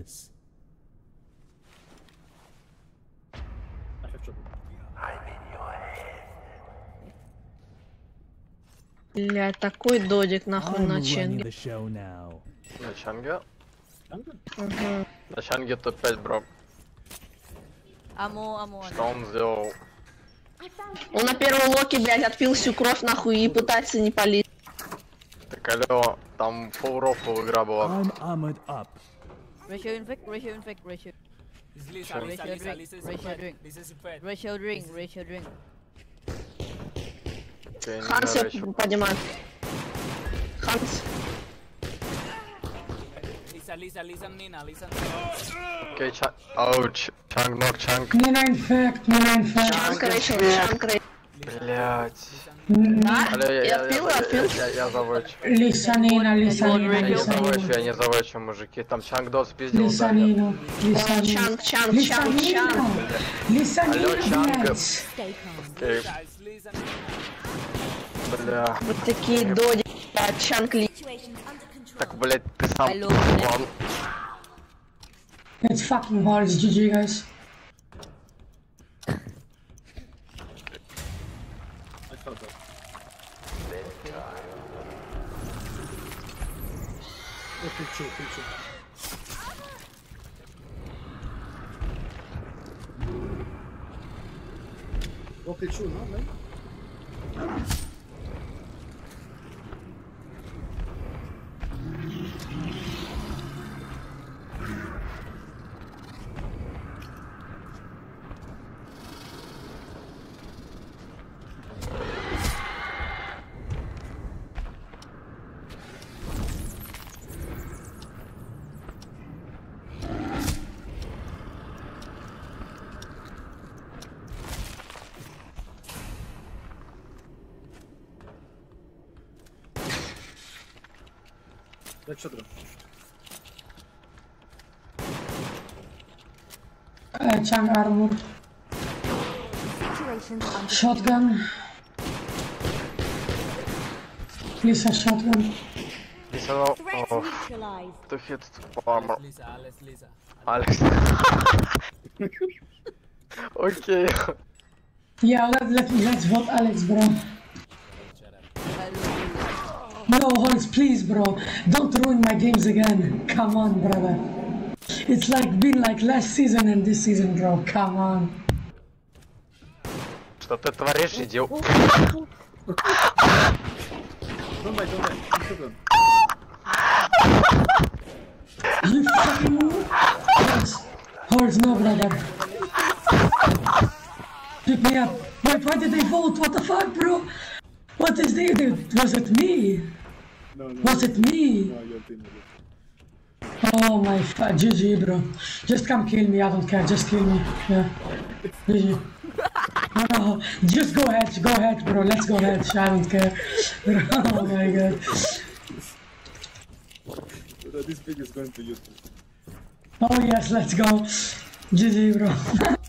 Yes. I have trouble. Бля, такой додик нахуй I'm на running ченге. the show now. На Чанге? Ага. На Чанге топ-5, бро. Амо, амо. Что он сделал? Он на первом локе, блядь, отпил всю кровь нахуй и пытается не палить. Так алло, там full рофл игра была. I'm armored up. Ratio infect, ratio infect, ratio. It's Lisa, Sure. Lisa, Ratio Lisa, drink, Lisa is ratio spread. drink. Lisa is spread. Ratio drink, ratio drink. Окей, не Ханс знаю, я ещё. поднимаю. Ханс. Lisa, Lisa, Lisa, Nina, Lisa, Nina. Окей, Чан... Ауч. Чанг ног, Чанг. Нина инфект, Нина инфект. Чанк Рэйчел, Чанк Рэйчел. Блять. Да? Я, я, отпил, я, отпил. Я, я, я заводчу. Лисанина, лисанина, Я заводчу, я не заводчу, мужики. Там Чанг Дот спиздил. Лисанина, лисанина. Чанг, Чанг, Чанг, Чанг. Лисанина, Алло, Чанг. Бля. Вот такие доди, Чанг ли. Так, блядь, ты сам. It's fucking hard, GG, guys. cosa. E più giù, più giù. No? no? Jak szedłem. E, Chang Armor. Shotgun. Lisa Shotgun. Lisa, no, oh, to hit armor. Lisa, Alex, Lisa. Alex. Okej. okay. Ja, let, let, let's what Alex, bro. Shut up. No, Hollis, please, bro. Don't ruin my games again. Come on, brother. It's like been like last season and this season, bro. Come on. Что ты творишь, идиот? Don't die, don't die. Kill shut them. You fucking Hollis, Hollis, no, brother. Pick me up. Wait, why did they vote? What the fuck, bro? What is they did? Was it me? No, no. Was it me? No, your team. Oh my fuck, GG, bro. Just come kill me. I don't care. Just kill me. Yeah. GG. Oh, just go ahead. Go ahead, bro. Let's go ahead. I don't care. Oh my god. This is going to. Oh yes, let's go. GG, bro.